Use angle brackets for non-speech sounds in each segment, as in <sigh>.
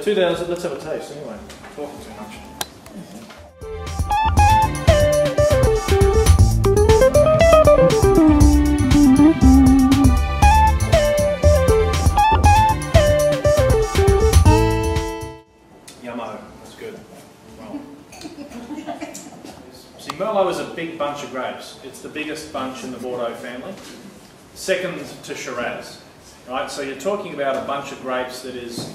So 2000, let's have a taste anyway. Talking too much. Yummo, that's good. Well. See, Merlot is a big bunch of grapes. It's the biggest bunch in the Bordeaux family. Second to Shiraz, right? So you're talking about a bunch of grapes that is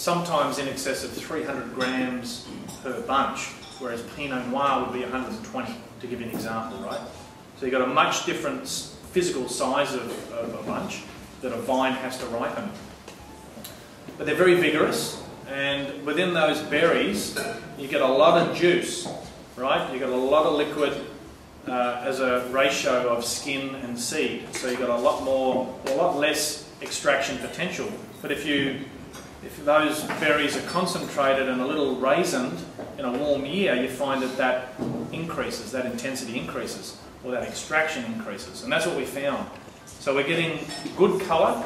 sometimes in excess of 300 grams per bunch, whereas Pinot Noir would be 120, to give you an example, right? So you've got a much different physical size of, of a bunch that a vine has to ripen. But they're very vigorous, and within those berries, you get a lot of juice, right? You get a lot of liquid uh, as a ratio of skin and seed. So you've got a lot more, a lot less extraction potential. But if you, if those berries are concentrated and a little raisined in a warm year, you find that that increases, that intensity increases, or that extraction increases. And that's what we found. So we're getting good colour,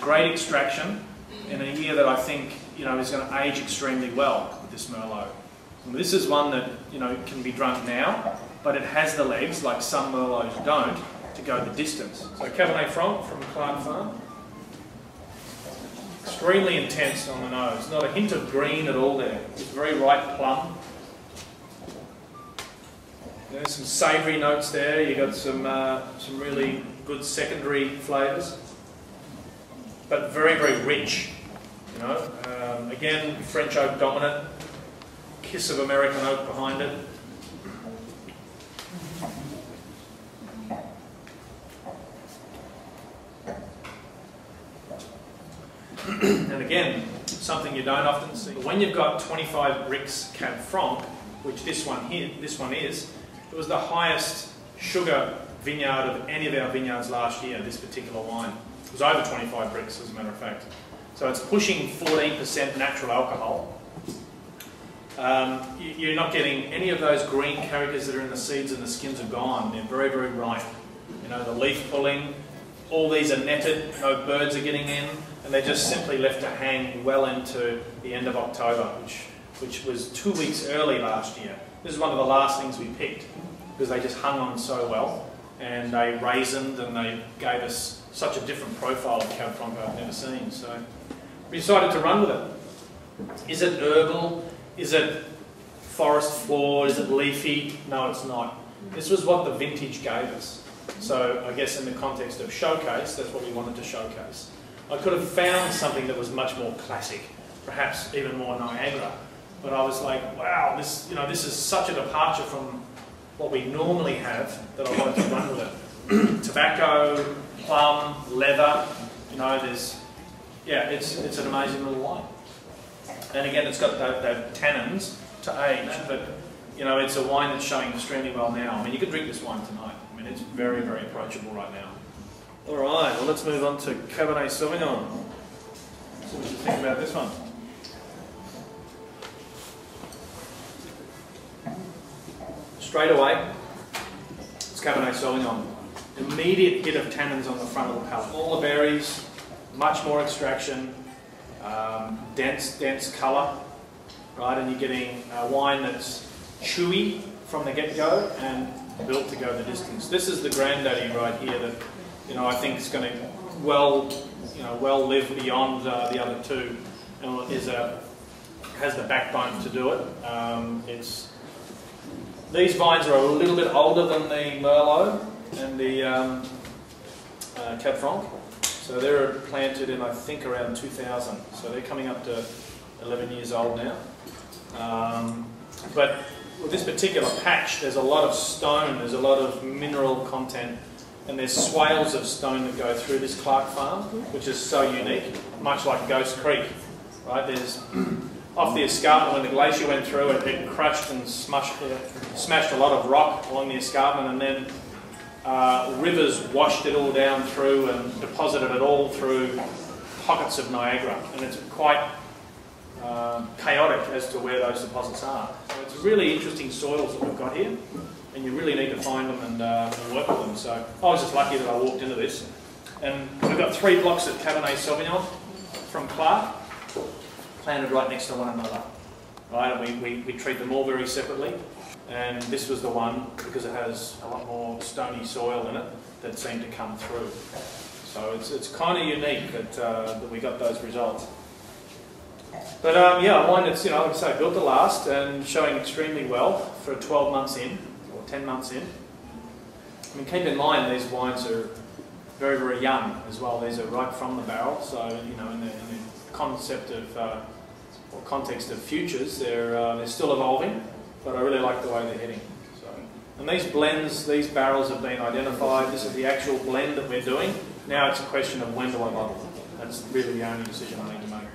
great extraction, in a year that I think you know is going to age extremely well with this Merlot. And this is one that you know can be drunk now, but it has the legs, like some Merlots don't, to go the distance. So Cabernet Franc from Clark Farm. Extremely intense on the nose, not a hint of green at all there. It's very ripe plum. There's some savoury notes there. You've got some uh, some really good secondary flavours, but very very rich. You know, um, again French oak dominant, kiss of American oak behind it. And again, something you don't often see. When you've got 25 Brix Cab Franc, which this one here, this one is, it was the highest sugar vineyard of any of our vineyards last year, this particular wine. It was over 25 Brix, as a matter of fact. So it's pushing 14% natural alcohol. Um, you're not getting any of those green characters that are in the seeds and the skins are gone. They're very, very ripe. You know, the leaf pulling, all these are netted, no birds are getting in, and they're just simply left to hang well into the end of October, which, which was two weeks early last year. This is one of the last things we picked because they just hung on so well and they raisined and they gave us such a different profile of Cab Franc I've never seen. So we decided to run with it. Is it herbal? Is it forest floor? Is it leafy? No, it's not. This was what the vintage gave us. So I guess in the context of showcase, that's what we wanted to showcase. I could have found something that was much more classic, perhaps even more Niagara. But I was like, wow, this you know this is such a departure from what we normally have that I wanted to run with it. <clears throat> Tobacco, plum, leather, you know, there's yeah, it's it's an amazing little wine. And again, it's got the, tannins to age, but you know, it's a wine that's showing extremely well now. I mean, you could drink this wine tonight. I mean, it's very, very approachable right now. All right, well, let's move on to Cabernet Sauvignon. See what do you think about this one. Straight away, it's Cabernet Sauvignon. Immediate hit of tannins on the front of the palate. All the berries, much more extraction, um, dense, dense colour, right? And you're getting a wine that's chewy from the get-go and built to go the distance. This is the granddaddy right here that, you know, I think is going to well, you know, well live beyond uh, the other two, and is a has the backbone to do it. Um, it's these vines are a little bit older than the Merlot and the um, uh, Cab Franc. So they're planted in, I think, around 2000. So they're coming up to 11 years old now. Um, but this particular patch, there's a lot of stone, there's a lot of mineral content, and there's swales of stone that go through this Clark farm, which is so unique, much like Ghost Creek. Right? There's <clears throat> off the escarpment when the glacier went through, it, it crushed and smushed, uh, smashed a lot of rock along the escarpment, and then uh, rivers washed it all down through and deposited it all through pockets of Niagara, and it's quite uh, chaotic as to where those deposits are. Really interesting soils that we've got here, and you really need to find them and, uh, and work with them. So I was just lucky that I walked into this. And we've got three blocks of Cabernet Sauvignon from Clark. planted right next to one another, right? And we, we, we treat them all very separately. And this was the one, because it has a lot more stony soil in it, that seemed to come through. So it's, it's kind of unique that, uh, that we got those results. But um, yeah, wine that's, you know, like I say, built to last and showing extremely well for 12 months in, or 10 months in. I mean, keep in mind these wines are very, very young as well. These are right from the barrel, so, you know, in the, in the concept of, uh, or context of futures, they're, uh, they're still evolving, but I really like the way they're heading. So, and these blends, these barrels have been identified. This is the actual blend that we're doing. Now it's a question of when do I bottle. That's really the only decision I need to make.